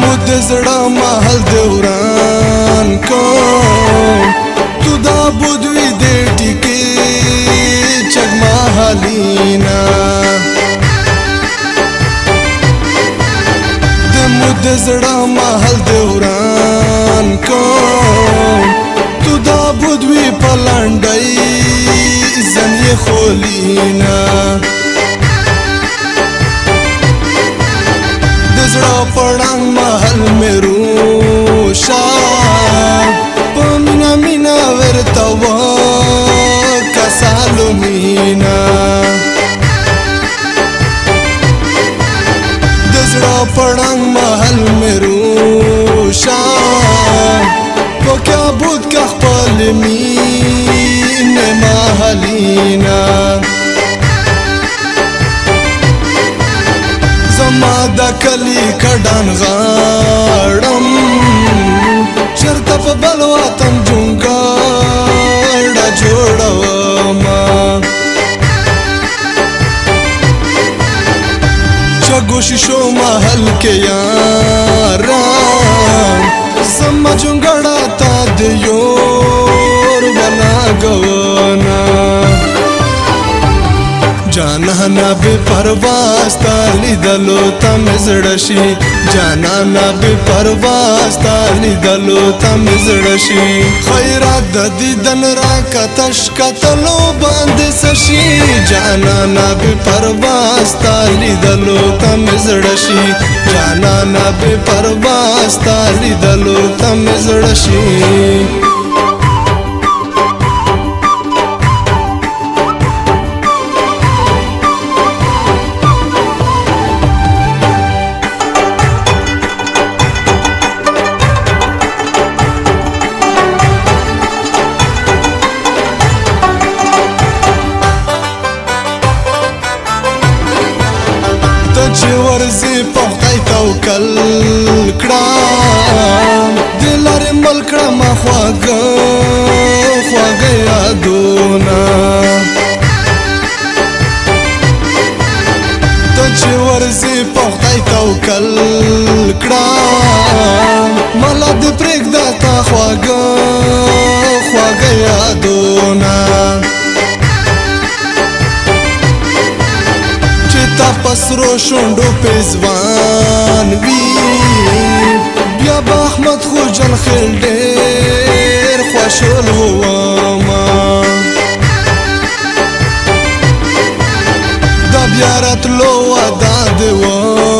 مو د زړه محل دوران کوم تو دا بودوی دې ټکی چغما حالینا د مو د زړه محل دوران کوم تو دا بودوی پلانډای زنې خولینا را پړنګ محل مې روشا پمنا مینا ورتا و کسالو مینا دزړه پړنګ محل مې روشا پکیا بود کا خپل مینا کلی کډان غړم چرته په بل وطن جونګړه جوړوم چګوشي شو محل کې یاران زما جونګړه تا د یور بنا ګونا جانانا به پروا ستالی دلو تم زړشي جانانا به پروا ستالی دلو تم زړشي خیرات د دیدن را کتش کتلو باندې سشي جانانا به پروا ستالی دلو تم زړشي جانانا به پروا ستالی دلو تم زړشي چې ورزي په خدای توکل کړه دلار ملکړه ما خواګه خواګه یادونه ته چې ورزي په خدای توکل کړه ملا دې پرېږده تا خواګه خواګه یادونه پسرو شوندو پزوان وی بیا با احمد خو جل خل ډیر خوشل وما دا بیا راتلو ادا دی وام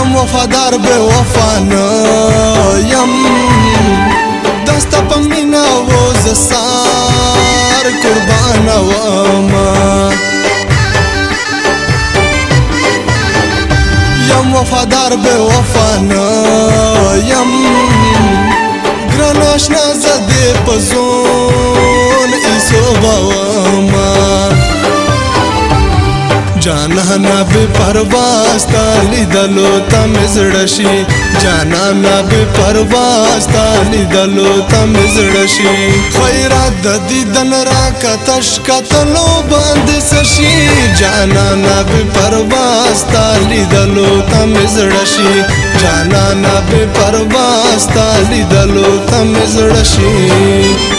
یم وفادار به وفا نه یم دستا په مینه و زه سار قربانه ومه یم وفادار به وفا نه یم ګران آشنا زه دې په زون ایسو به ومه جانانا به پرواز تالی دلو تم زړشي جانانا به پرواز تالی دلو تم زړشي خیرات د دیدن را کتش کتلو باندې سشي جانانا به پرواز تالی دلو تم زړشي جانانا به پرواز تالی دلو تم زړشي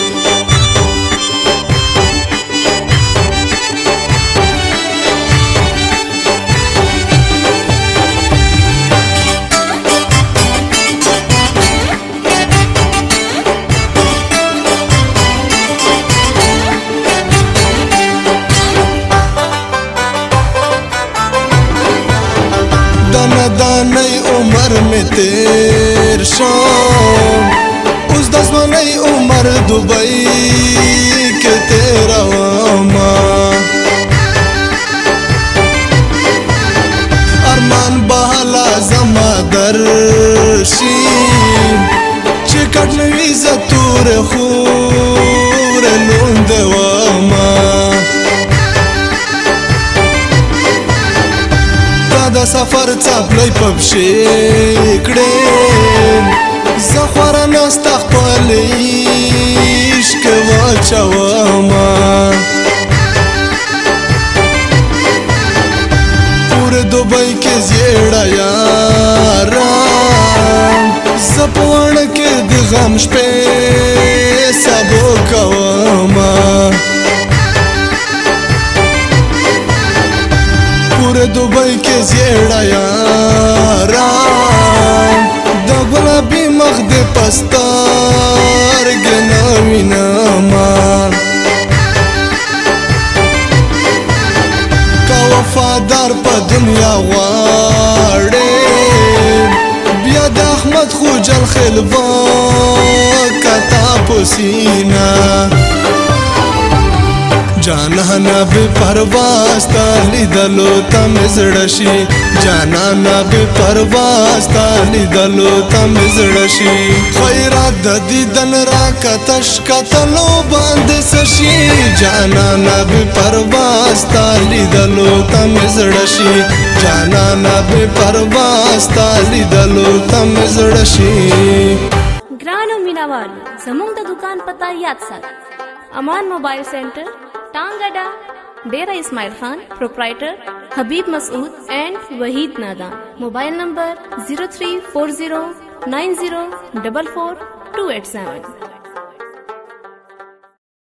عمر می تیر شو اوس د ځوانۍ عمر دوبۍ کې تیروم ارمان بهاله زما در شي چې کټ نوي زه تور خور لوند ومه د سفر څپلې پمشي کړې زخور نه استخپلې عشق واچوما پور دوبۍ کې زیړا یاران زپوان کې د غم شپې زیړه یاران د ګلابي مخ دې پستار ګناوینه ما کا وفادار په دنیا غواړې بیا د احمد خوجل خلوا کتا پسینا جانانا بی پرواستا لیدلو تم زړشي جانانا بی پرواستا لیدلو تم زړشي خیرات د دیدن را کتش کتلو باندې سشي جانانا بی پرواستا لیدلو تم زړشي جانانا بی پرواستا لیدلو تم زړشي ګرانو مینوال زموږ د دکان پتا یاد ساتئ امان موبایل سنټر टांगडा Dera Ismail Khan proprietor Habib Masood and Waheed नादा mobile number zero three four zero nine zero double four two eight seven